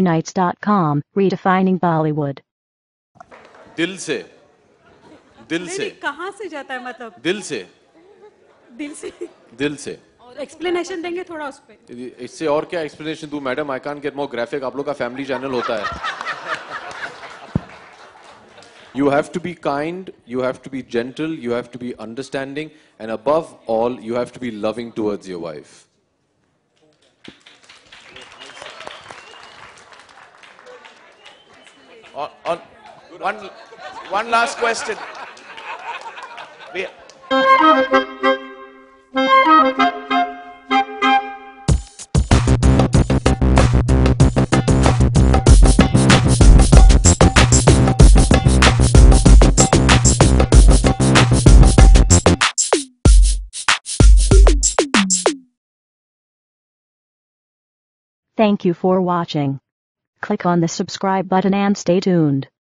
unitezz.com redefining bollywood. dil se dil se dil se dil se dil se explanation denge thoda us pe isse aur explanation do madam? I can't get more graphic. aap log ka family channel hota hai you have to be kind you have to be gentle you have to be understanding and above all you have to be loving towards your wife. On, on one, one last question. We, Thank you for watching. Click on the subscribe button and stay tuned.